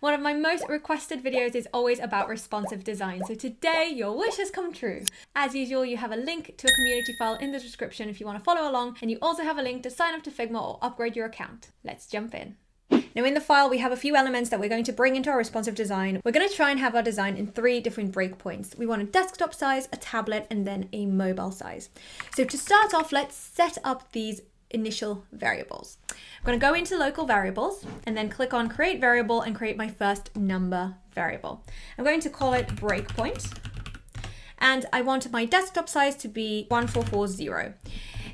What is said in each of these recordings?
One of my most requested videos is always about responsive design, so today your wish has come true. As usual, you have a link to a community file in the description if you want to follow along, and you also have a link to sign up to Figma or upgrade your account. Let's jump in. Now in the file, we have a few elements that we're going to bring into our responsive design. We're going to try and have our design in three different breakpoints. We want a desktop size, a tablet, and then a mobile size. So to start off, let's set up these initial variables. I'm going to go into local variables and then click on create variable and create my first number variable. I'm going to call it breakpoint and I want my desktop size to be 1440.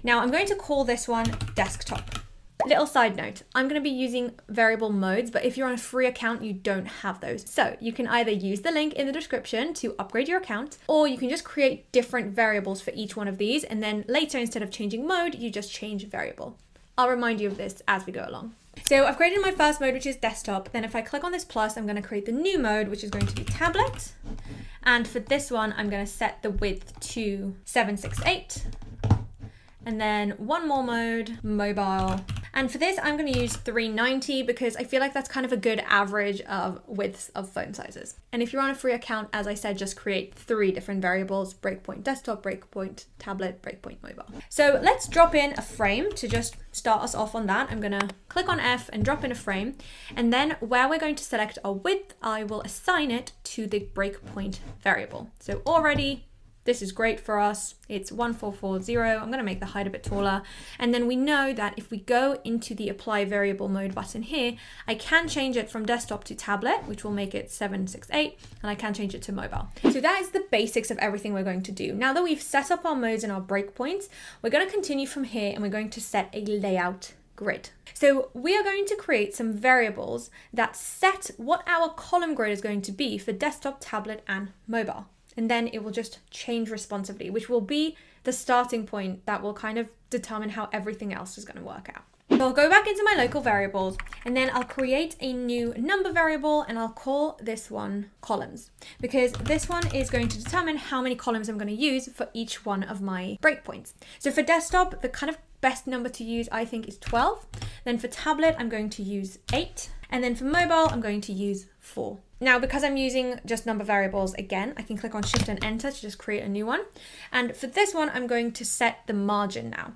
Now I'm going to call this one desktop. Little side note, I'm going to be using variable modes, but if you're on a free account, you don't have those. So you can either use the link in the description to upgrade your account, or you can just create different variables for each one of these. And then later, instead of changing mode, you just change variable. I'll remind you of this as we go along. So I've created my first mode, which is desktop. Then if I click on this plus, I'm going to create the new mode, which is going to be tablet. And for this one, I'm going to set the width to 768. And then one more mode, mobile, and for this, I'm going to use 390 because I feel like that's kind of a good average of widths of phone sizes. And if you're on a free account, as I said, just create three different variables, breakpoint desktop, breakpoint tablet, breakpoint mobile. So let's drop in a frame to just start us off on that. I'm going to click on F and drop in a frame. And then where we're going to select our width, I will assign it to the breakpoint variable. So already this is great for us. It's 1440. I'm going to make the height a bit taller. And then we know that if we go into the apply variable mode button here, I can change it from desktop to tablet, which will make it 768, and I can change it to mobile. So that is the basics of everything we're going to do. Now that we've set up our modes and our breakpoints, we're going to continue from here and we're going to set a layout grid. So we are going to create some variables that set what our column grid is going to be for desktop, tablet, and mobile and then it will just change responsively, which will be the starting point that will kind of determine how everything else is going to work out. So I'll go back into my local variables and then I'll create a new number variable and I'll call this one columns because this one is going to determine how many columns I'm going to use for each one of my breakpoints. So for desktop, the kind of best number to use I think is 12. Then for tablet, I'm going to use 8. And then for mobile, I'm going to use 4. Now, because I'm using just number variables again, I can click on Shift and Enter to just create a new one. And for this one, I'm going to set the margin now.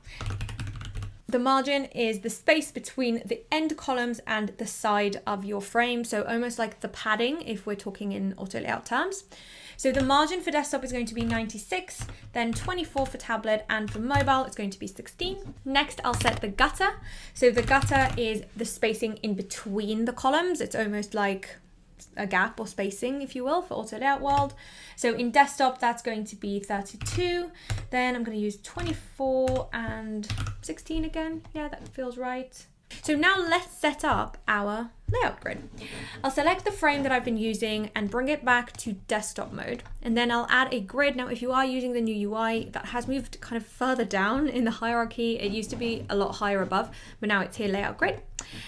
The margin is the space between the end columns and the side of your frame. So almost like the padding if we're talking in auto layout terms. So the margin for desktop is going to be 96, then 24 for tablet, and for mobile it's going to be 16. Next, I'll set the gutter. So the gutter is the spacing in between the columns. It's almost like a gap or spacing, if you will, for auto layout world. So in desktop, that's going to be 32. Then I'm going to use 24 and 16 again. Yeah, that feels right. So now let's set up our layout grid. I'll select the frame that I've been using and bring it back to desktop mode. And then I'll add a grid. Now, if you are using the new UI, that has moved kind of further down in the hierarchy. It used to be a lot higher above, but now it's here layout grid.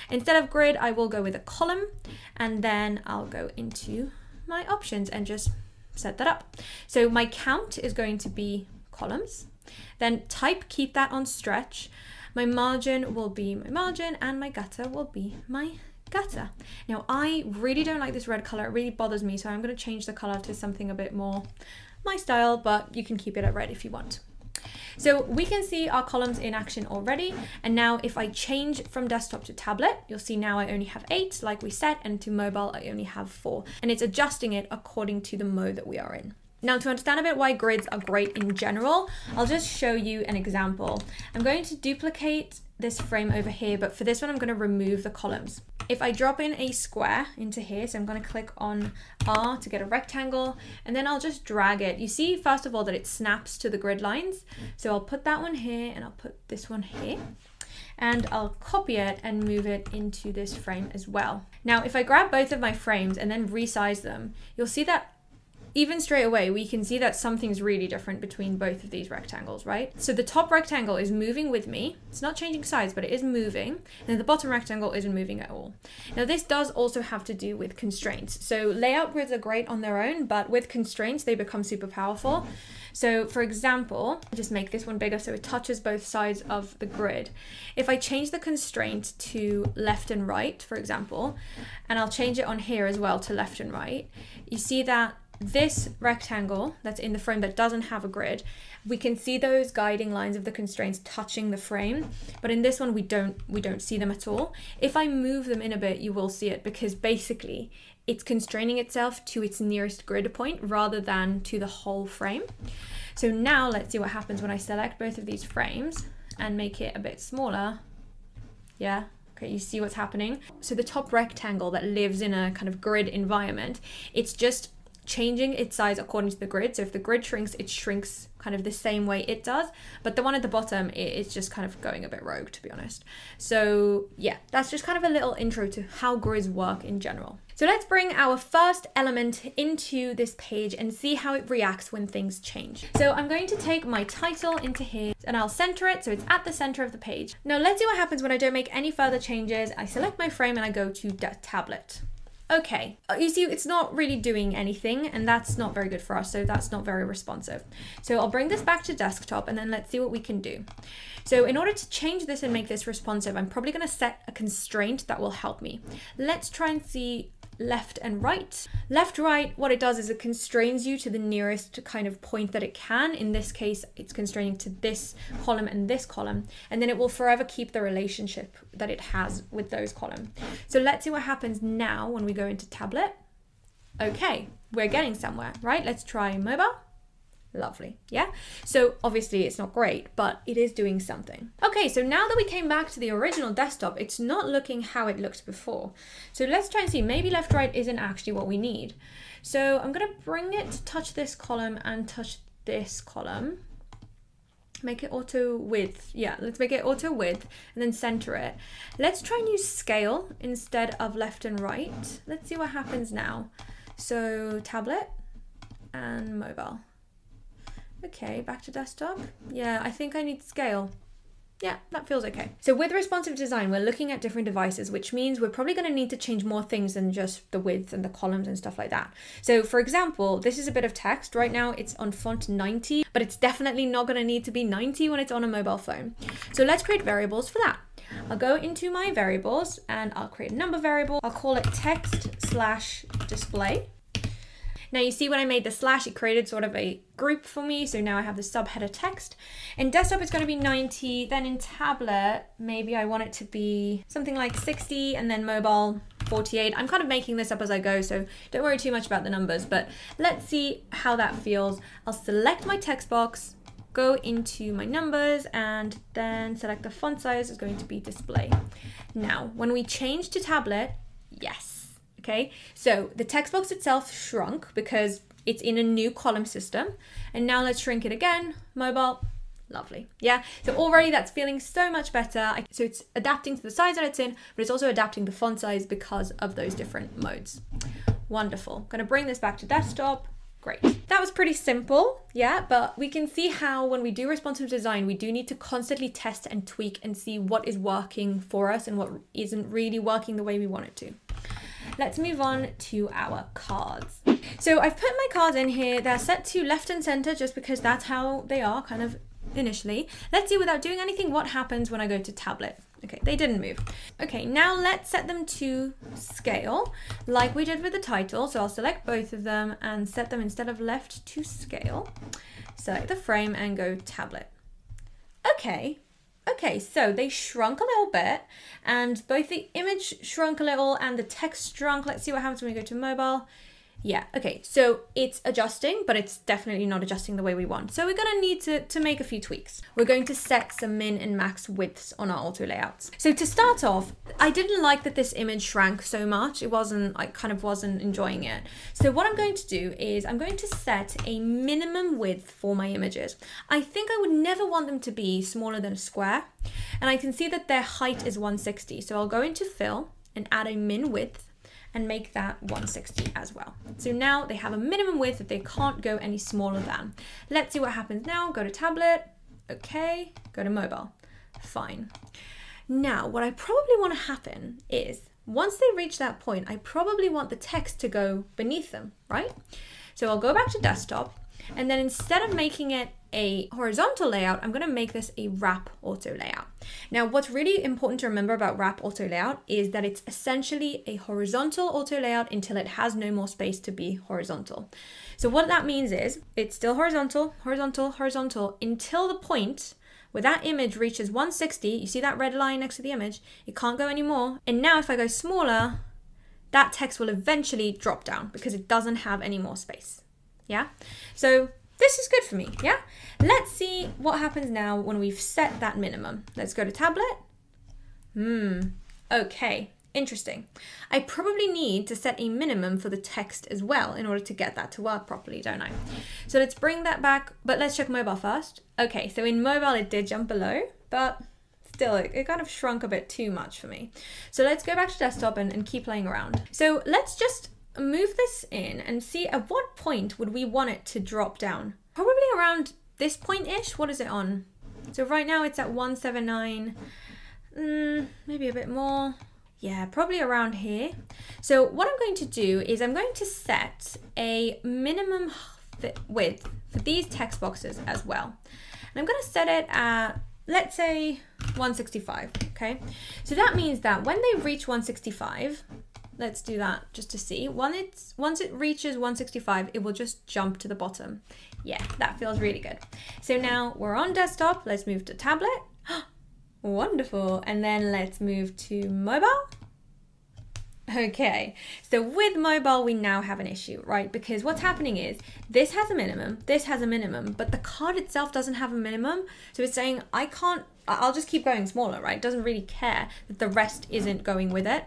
Instead of grid, I will go with a column and then I'll go into my options and just set that up. So my count is going to be columns. Then type, keep that on stretch. My margin will be my margin and my gutter will be my gutter. Now I really don't like this red color, it really bothers me, so I'm gonna change the color to something a bit more my style, but you can keep it at red if you want. So we can see our columns in action already. And now if I change from desktop to tablet, you'll see now I only have eight like we set and to mobile, I only have four. And it's adjusting it according to the mode that we are in. Now to understand a bit why grids are great in general, I'll just show you an example. I'm going to duplicate this frame over here, but for this one, I'm going to remove the columns. If I drop in a square into here, so I'm going to click on R to get a rectangle, and then I'll just drag it. You see, first of all, that it snaps to the grid lines. So I'll put that one here and I'll put this one here and I'll copy it and move it into this frame as well. Now, if I grab both of my frames and then resize them, you'll see that even straight away, we can see that something's really different between both of these rectangles, right? So the top rectangle is moving with me. It's not changing size, but it is moving. And the bottom rectangle isn't moving at all. Now this does also have to do with constraints. So layout grids are great on their own, but with constraints, they become super powerful. So for example, just make this one bigger so it touches both sides of the grid. If I change the constraint to left and right, for example, and I'll change it on here as well to left and right, you see that this rectangle that's in the frame that doesn't have a grid, we can see those guiding lines of the constraints touching the frame, but in this one we don't we don't see them at all. If I move them in a bit, you will see it because basically it's constraining itself to its nearest grid point rather than to the whole frame. So now let's see what happens when I select both of these frames and make it a bit smaller. Yeah, okay, you see what's happening? So the top rectangle that lives in a kind of grid environment, it's just changing its size according to the grid. So if the grid shrinks, it shrinks kind of the same way it does. But the one at the bottom it's just kind of going a bit rogue, to be honest. So yeah, that's just kind of a little intro to how grids work in general. So let's bring our first element into this page and see how it reacts when things change. So I'm going to take my title into here and I'll center it so it's at the center of the page. Now let's see what happens when I don't make any further changes. I select my frame and I go to tablet. Okay, uh, you see it's not really doing anything and that's not very good for us, so that's not very responsive. So I'll bring this back to desktop and then let's see what we can do. So in order to change this and make this responsive, I'm probably gonna set a constraint that will help me. Let's try and see left and right. Left, right, what it does is it constrains you to the nearest kind of point that it can. In this case, it's constraining to this column and this column, and then it will forever keep the relationship that it has with those columns. So let's see what happens now when we go into tablet. Okay, we're getting somewhere, right? Let's try mobile. Lovely, yeah? So obviously it's not great, but it is doing something. Okay, so now that we came back to the original desktop, it's not looking how it looked before. So let's try and see, maybe left right isn't actually what we need. So I'm gonna bring it to touch this column and touch this column. Make it auto width. Yeah, let's make it auto width and then center it. Let's try and use scale instead of left and right. Let's see what happens now. So tablet and mobile. Okay, back to desktop. Yeah, I think I need scale. Yeah, that feels okay. So with responsive design, we're looking at different devices, which means we're probably going to need to change more things than just the width and the columns and stuff like that. So for example, this is a bit of text. Right now it's on font 90, but it's definitely not going to need to be 90 when it's on a mobile phone. So let's create variables for that. I'll go into my variables and I'll create a number variable. I'll call it text slash display. Now you see when I made the slash, it created sort of a group for me. So now I have the subheader text. In desktop, it's going to be 90. Then in tablet, maybe I want it to be something like 60 and then mobile 48. I'm kind of making this up as I go, so don't worry too much about the numbers, but let's see how that feels. I'll select my text box, go into my numbers and then select the font size is going to be display. Now, when we change to tablet, yes, Okay, so the text box itself shrunk because it's in a new column system. And now let's shrink it again, mobile, lovely. Yeah, so already that's feeling so much better. So it's adapting to the size that it's in, but it's also adapting the font size because of those different modes. Wonderful. Gonna bring this back to desktop. Great. That was pretty simple, yeah, but we can see how when we do responsive design, we do need to constantly test and tweak and see what is working for us and what isn't really working the way we want it to. Let's move on to our cards. So I've put my cards in here. They're set to left and center just because that's how they are kind of initially. Let's see without doing anything what happens when I go to tablet. Okay, they didn't move. Okay, now let's set them to scale like we did with the title. So I'll select both of them and set them instead of left to scale. Select the frame and go tablet. Okay, Okay, so they shrunk a little bit and both the image shrunk a little and the text shrunk. Let's see what happens when we go to mobile. Yeah, okay, so it's adjusting, but it's definitely not adjusting the way we want. So we're gonna need to, to make a few tweaks. We're going to set some min and max widths on our auto layouts. So to start off, I didn't like that this image shrank so much. It wasn't, I kind of wasn't enjoying it. So what I'm going to do is I'm going to set a minimum width for my images. I think I would never want them to be smaller than a square. And I can see that their height is 160. So I'll go into fill and add a min width and make that 160 as well. So now they have a minimum width that they can't go any smaller than. Let's see what happens now. Go to tablet. Okay. Go to mobile. Fine. Now, what I probably want to happen is once they reach that point, I probably want the text to go beneath them, right? So I'll go back to desktop and then instead of making it a horizontal layout, I'm going to make this a wrap auto layout. Now, what's really important to remember about wrap auto layout is that it's essentially a horizontal auto layout until it has no more space to be horizontal. So what that means is it's still horizontal, horizontal, horizontal until the point where that image reaches 160. You see that red line next to the image? It can't go anymore. And now if I go smaller, that text will eventually drop down because it doesn't have any more space. Yeah? So this is good for me, yeah? Let's see what happens now when we've set that minimum. Let's go to tablet. Hmm, okay, interesting. I probably need to set a minimum for the text as well in order to get that to work properly, don't I? So let's bring that back, but let's check mobile first. Okay, so in mobile it did jump below, but still it, kind of shrunk a bit too much for me. So let's go back to desktop and, and keep playing around. So let's just move this in and see at what point would we want it to drop down. Probably around this point-ish. What is it on? So right now it's at 179. Mm, maybe a bit more. Yeah, probably around here. So what I'm going to do is I'm going to set a minimum width for these text boxes as well. And I'm going to set it at, let's say, 165, okay? So that means that when they reach 165, Let's do that just to see. Once it's once it reaches 165, it will just jump to the bottom. Yeah, that feels really good. So now we're on desktop. Let's move to tablet. Wonderful. And then let's move to mobile. Okay, so with mobile, we now have an issue, right? Because what's happening is this has a minimum, this has a minimum, but the card itself doesn't have a minimum. So it's saying, I can't, I'll just keep going smaller, right? It doesn't really care that the rest isn't going with it.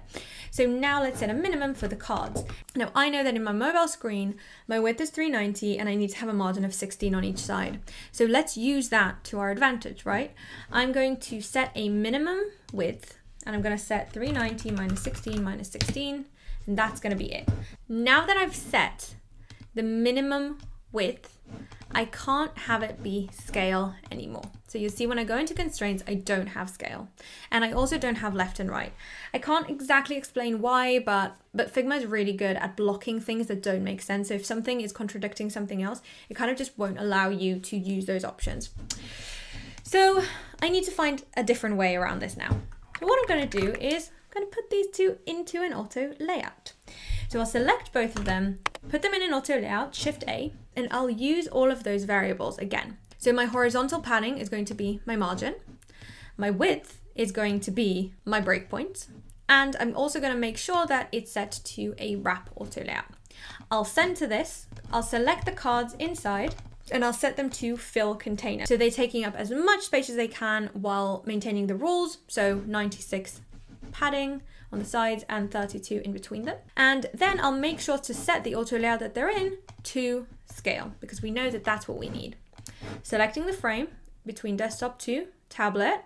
So now let's set a minimum for the cards. Now I know that in my mobile screen, my width is 390 and I need to have a margin of 16 on each side. So let's use that to our advantage, right? I'm going to set a minimum width and I'm going to set 390 minus 16 minus 16 and that's going to be it. Now that I've set the minimum width, I can't have it be scale anymore. So you see when I go into constraints, I don't have scale. And I also don't have left and right. I can't exactly explain why, but, but Figma is really good at blocking things that don't make sense. So if something is contradicting something else, it kind of just won't allow you to use those options. So I need to find a different way around this now. So what I'm going to do is I'm going to put these two into an auto layout. So I'll select both of them, put them in an auto layout, Shift A, and I'll use all of those variables again. So my horizontal padding is going to be my margin. My width is going to be my breakpoint. And I'm also going to make sure that it's set to a wrap auto layout. I'll center this, I'll select the cards inside, and I'll set them to fill container. So they're taking up as much space as they can while maintaining the rules. So 96 padding on the sides and 32 in between them. And then I'll make sure to set the auto layout that they're in to scale because we know that that's what we need. Selecting the frame between desktop to tablet.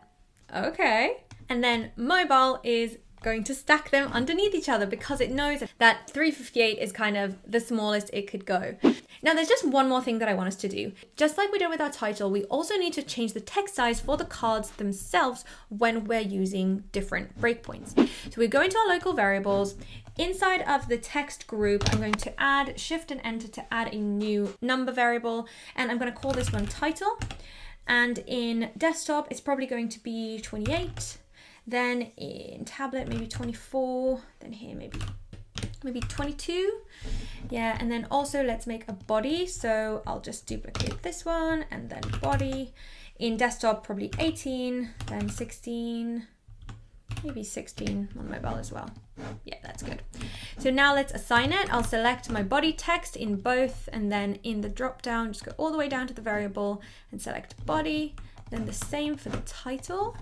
Okay. And then mobile is going to stack them underneath each other because it knows that 358 is kind of the smallest it could go. Now there's just one more thing that I want us to do. Just like we did with our title, we also need to change the text size for the cards themselves when we're using different breakpoints. So we go into our local variables. Inside of the text group, I'm going to add shift and enter to add a new number variable and I'm going to call this one title. And in desktop, it's probably going to be 28 then in tablet, maybe 24. Then here, maybe maybe 22 yeah and then also let's make a body. So I'll just duplicate this one and then body. In desktop probably 18 then 16 maybe 16 on mobile as well. Yeah that's good. So now let's assign it. I'll select my body text in both and then in the drop down just go all the way down to the variable and select body. Then the same for the title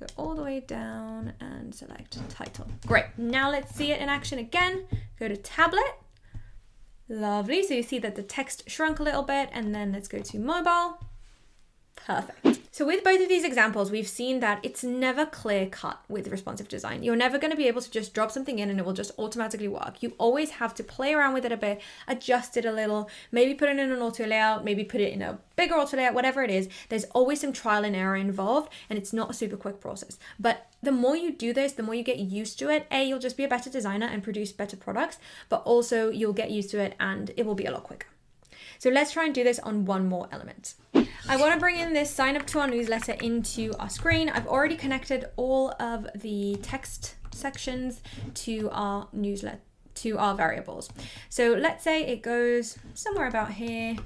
Go all the way down and select title. Great. Now let's see it in action again. Go to tablet. Lovely. So you see that the text shrunk a little bit and then let's go to mobile. Perfect. So with both of these examples, we've seen that it's never clear cut with responsive design. You're never going to be able to just drop something in and it will just automatically work. You always have to play around with it a bit, adjust it a little, maybe put it in an auto layout, maybe put it in a bigger auto layout, whatever it is. There's always some trial and error involved and it's not a super quick process. But the more you do this, the more you get used to it. A, you'll just be a better designer and produce better products, but also you'll get used to it and it will be a lot quicker. So let's try and do this on one more element. I want to bring in this sign up to our newsletter into our screen. I've already connected all of the text sections to our newsletter to our variables. So let's say it goes somewhere about here.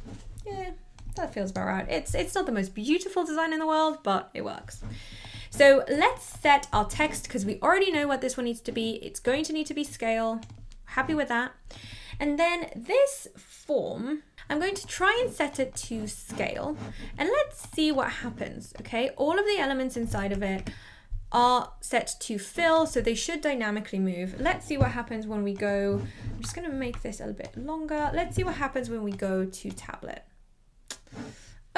Yeah, that feels about right. It's it's not the most beautiful design in the world, but it works. So let's set our text because we already know what this one needs to be. It's going to need to be scale. Happy with that. And then this form, I'm going to try and set it to scale and let's see what happens, okay? All of the elements inside of it are set to fill, so they should dynamically move. Let's see what happens when we go, I'm just gonna make this a little bit longer. Let's see what happens when we go to tablet.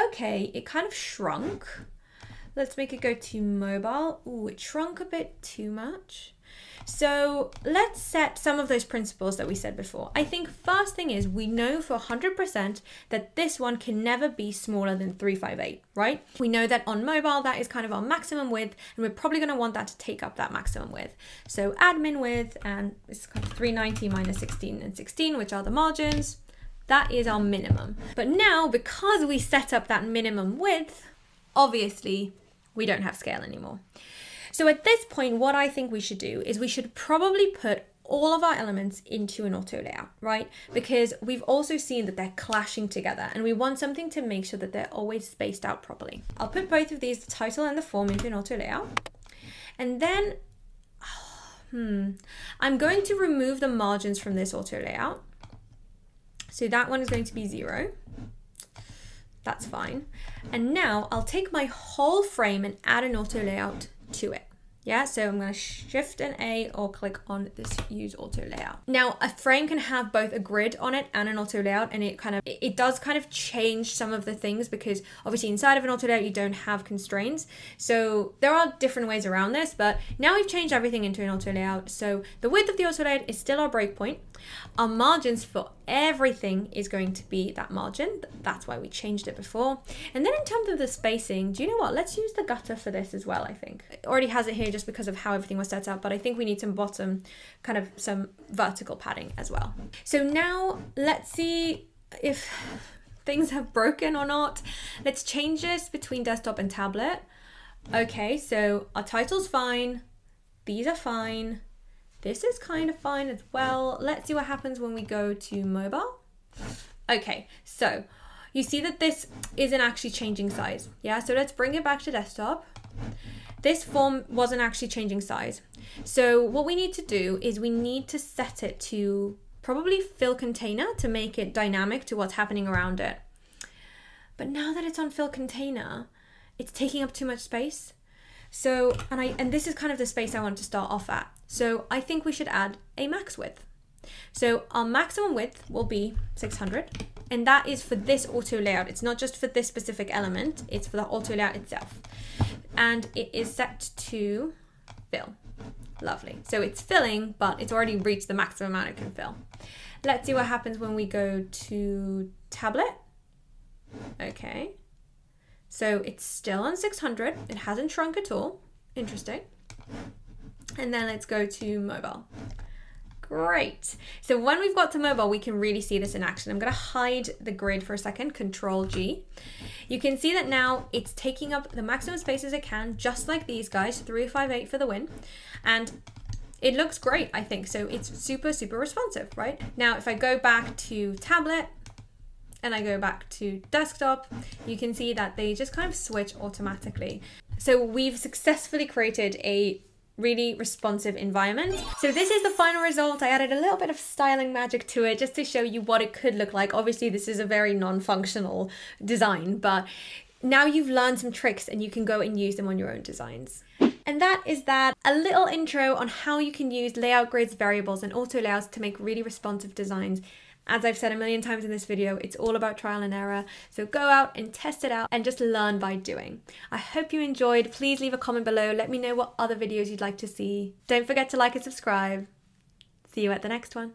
Okay, it kind of shrunk. Let's make it go to mobile. Ooh, it shrunk a bit too much. So let's set some of those principles that we said before. I think first thing is we know for 100% that this one can never be smaller than 358, right? We know that on mobile, that is kind of our maximum width, and we're probably gonna want that to take up that maximum width. So admin width, and it's kind of 390 minus 16 and 16, which are the margins. That is our minimum. But now, because we set up that minimum width, obviously we don't have scale anymore. So at this point, what I think we should do is we should probably put all of our elements into an auto layout, right? Because we've also seen that they're clashing together and we want something to make sure that they're always spaced out properly. I'll put both of these, the title and the form, into an auto layout. And then, oh, hmm, I'm going to remove the margins from this auto layout. So that one is going to be zero. That's fine. And now I'll take my whole frame and add an auto layout to it. Yeah, so I'm to shift an A or click on this use auto layout. Now a frame can have both a grid on it and an auto layout and it kind of, it does kind of change some of the things because obviously inside of an auto layout you don't have constraints. So there are different ways around this, but now we've changed everything into an auto layout. So the width of the auto layout is still our breakpoint. Our margins for everything is going to be that margin. That's why we changed it before. And then in terms of the spacing, do you know what? Let's use the gutter for this as well, I think. It already has it here just because of how everything was set up, but I think we need some bottom, kind of some vertical padding as well. So now let's see if things have broken or not. Let's change this between desktop and tablet. Okay, so our title's fine. These are fine. This is kind of fine as well. Let's see what happens when we go to mobile. Okay, so you see that this isn't actually changing size. Yeah, so let's bring it back to desktop. This form wasn't actually changing size. So what we need to do is we need to set it to probably fill container to make it dynamic to what's happening around it. But now that it's on fill container, it's taking up too much space. So, and I and this is kind of the space I want to start off at. So I think we should add a max width. So our maximum width will be 600 and that is for this auto layout. It's not just for this specific element, it's for the auto layout itself. And it is set to fill. Lovely. So it's filling, but it's already reached the maximum amount it can fill. Let's see what happens when we go to tablet. Okay. So it's still on 600. It hasn't shrunk at all. Interesting. And then let's go to mobile. Great. So when we've got to mobile, we can really see this in action. I'm going to hide the grid for a second, Control G. You can see that now it's taking up the maximum space as it can, just like these guys, 358 for the win. And it looks great, I think. So it's super, super responsive, right? Now, if I go back to tablet, and I go back to desktop, you can see that they just kind of switch automatically. So we've successfully created a really responsive environment. So this is the final result. I added a little bit of styling magic to it just to show you what it could look like. Obviously this is a very non-functional design, but now you've learned some tricks and you can go and use them on your own designs. And that is that, a little intro on how you can use layout grids, variables, and auto layouts to make really responsive designs As I've said a million times in this video, it's all about trial and error. So go out and test it out and just learn by doing. I hope you enjoyed. Please leave a comment below. Let me know what other videos you'd like to see. Don't forget to like and subscribe. See you at the next one.